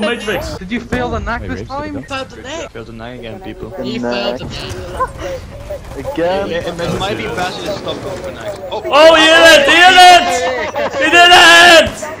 go, Matrix! Did you fail the NAC this time? did Failed the neck. Failed the nine again, people. He Neck. failed the neck. Again. It, it might be faster to stop going for next. Oh, Oh, he did it! He did it! He did it!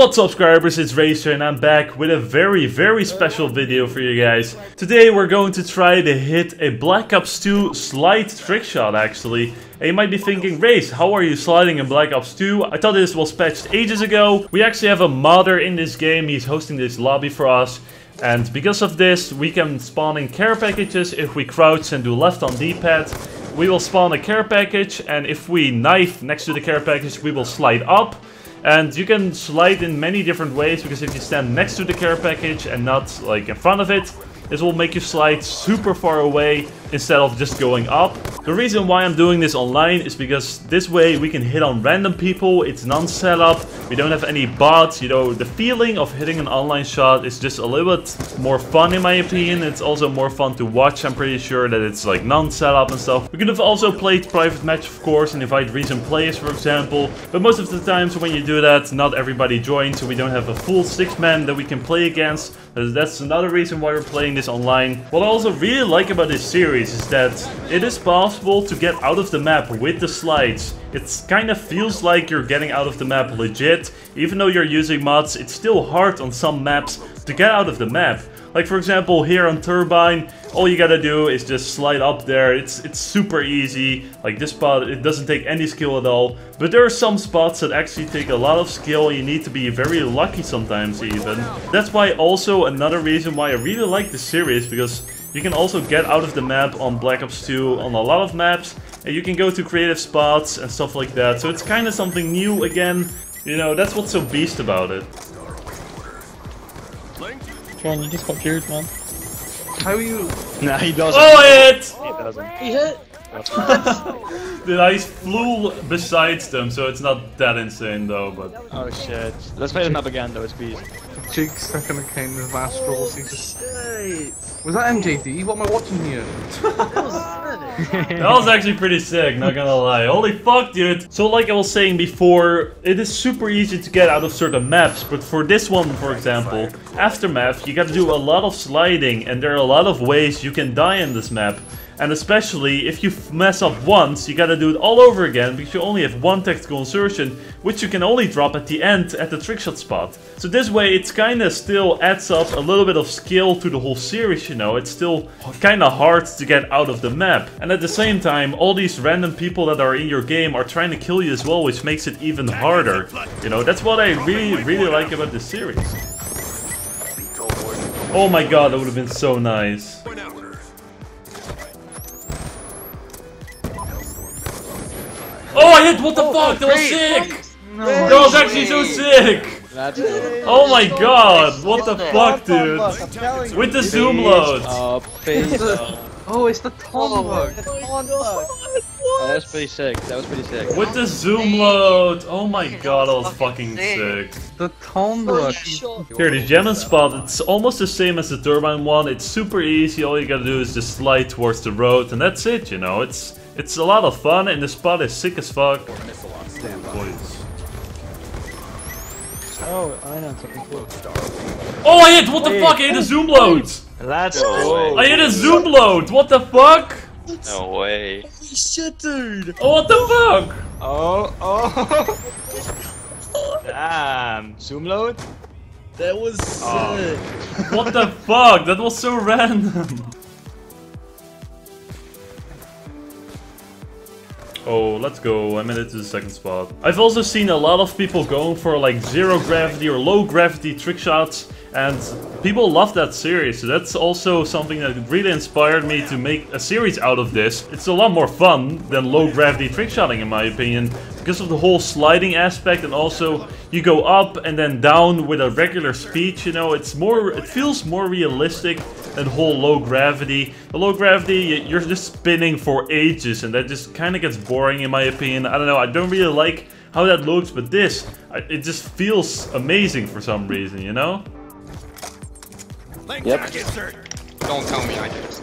What's up subscribers, it's Raves and I'm back with a very very special video for you guys. Today we're going to try to hit a Black Ops 2 slide trick shot actually. And you might be thinking, Raves, how are you sliding in Black Ops 2? I thought this was patched ages ago. We actually have a modder in this game, he's hosting this lobby for us. And because of this, we can spawn in care packages if we crouch and do left on D-pad. We will spawn a care package and if we knife next to the care package, we will slide up. And you can slide in many different ways, because if you stand next to the care package and not like in front of it, this will make you slide super far away instead of just going up. The reason why I'm doing this online is because this way we can hit on random people, it's non-setup, we don't have any bots, you know, the feeling of hitting an online shot is just a little bit more fun in my opinion, it's also more fun to watch, I'm pretty sure that it's like non-setup and stuff. We could have also played private match of course and invite recent players for example, but most of the times when you do that, not everybody joins, so we don't have a full six man that we can play against. That's another reason why we're playing this online. What I also really like about this series is that it is possible to get out of the map with the slides. It kind of feels like you're getting out of the map legit. Even though you're using mods, it's still hard on some maps to get out of the map. Like for example here on Turbine, all you gotta do is just slide up there. It's it's super easy. Like this spot, it doesn't take any skill at all. But there are some spots that actually take a lot of skill. You need to be very lucky sometimes even. That's why also another reason why I really like this series because you can also get out of the map on Black Ops 2 on a lot of maps. And you can go to creative spots and stuff like that. So it's kind of something new again. You know, that's what's so beast about it. John, you just got cured, man. How are you? Nah, he doesn't. Oh, it! Oh, he doesn't. He hit. The ice flew besides them, so it's not that insane though, but... Oh shit. Let's play the map again though, it's beast. Jake's second account of Astrals. He just. Was that MJD? What am I watching here? That was actually pretty sick, not gonna lie. Holy fuck, dude! So like I was saying before, it is super easy to get out of certain maps, but for this one, for example, Aftermath, you gotta do a lot of sliding, and there are a lot of ways you can die in this map. And especially, if you mess up once, you gotta do it all over again, because you only have one tactical insertion, which you can only drop at the end at the trickshot spot. So this way, it's kinda still adds up a little bit of skill to the whole series, you know, it's still kinda hard to get out of the map. And at the same time, all these random people that are in your game are trying to kill you as well, which makes it even harder. You know, that's what I really, really like about this series. Oh my god, that would have been so nice. Oh, I hit! What the fuck? That was sick! That was actually so sick! That's oh it. Oh my god! What the fuck, dude? With the zoom load! Oh, face. Oh, Oh, it's the Tom bug. that was pretty sick. That was pretty sick. With the zoom load! Oh my god, that was fucking sick. The Tom bug. Here, the Gemma spot, it's almost the same as the Turbine one. It's super easy, all you gotta do is just slide towards the road, and that's it, you know? It's it's a lot of fun, and the spot is sick as fuck. Boys. Oh, I know something cool. Oh, I hit! What the fuck? I hit a zoom load! Let's go. I hit a zoom load! What the fuck? No way. Shit, dude. Oh, what the fuck? Oh, oh. Damn. Zoom load? That was Oh. sick. What the fuck? That was so random. Oh, let's go. I made it to the second spot. I've also seen a lot of people going for like zero gravity or low gravity trick shots. And people love that series, so that's also something that really inspired me to make a series out of this. It's a lot more fun than low gravity trick shotting in my opinion, because of the whole sliding aspect and also you go up and then down with a regular speed, you know, it's more, it feels more realistic than whole low gravity. The low gravity, you're just spinning for ages and that just kind of gets boring in my opinion. I don't know, I don't really like how that looks, but this, I- it just feels amazing for some reason, you know? Yep. Don't tell me I just.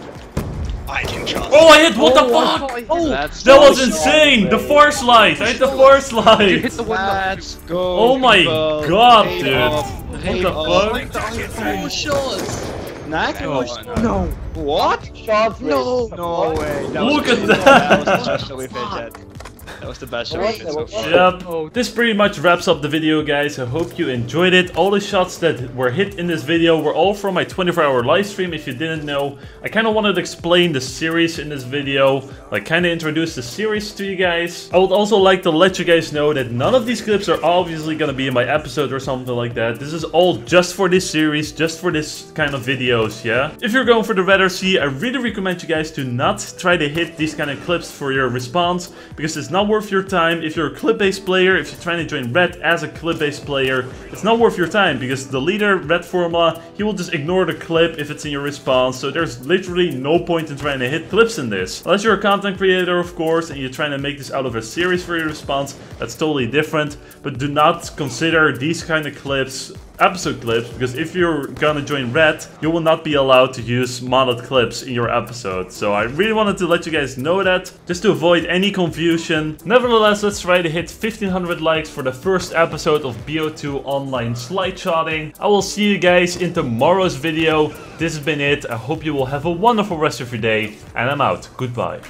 I can just. Oh, I hit! What the oh, fuck? Oh, That's That was so insane! The force light! I hit the force you hit light! the one Let's go. Oh my people. god, Paid dude. off, What paid the off. fuck? Four shots. NAC? Oh, no. What? Shots No. No way. That Look was at amazing. that. That was the best That was the best shot we've so far. Yep. This pretty much wraps up the video, guys. I hope you enjoyed it. All the shots that were hit in this video were all from my 24-hour live stream. If you didn't know, I kind of wanted to explain the series in this video, like kind of introduce the series to you guys. I would also like to let you guys know that none of these clips are obviously going to be in my episode or something like that. This is all just for this series, just for this kind of videos, yeah? If you're going for the Red RC, I really recommend you guys to not try to hit these kind of clips for your response, because it's not worth your time. If you're a clip-based player, if you're trying to join Red as a clip-based player, it's not worth your time, because the leader, Red Formula, he will just ignore the clip if it's in your response, so there's literally no point in trying to hit clips in this. Unless you're a content creator, of course, and you're trying to make this out of a series for your response, that's totally different, but do not consider these kind of clips episode clips because if you're gonna join Red, you will not be allowed to use modded clips in your episode. So I really wanted to let you guys know that, just to avoid any confusion. Nevertheless, let's try to hit 1500 likes for the first episode of BO2 Online Slide Shotting. I will see you guys in tomorrow's video. This has been it. I hope you will have a wonderful rest of your day, and I'm out. Goodbye.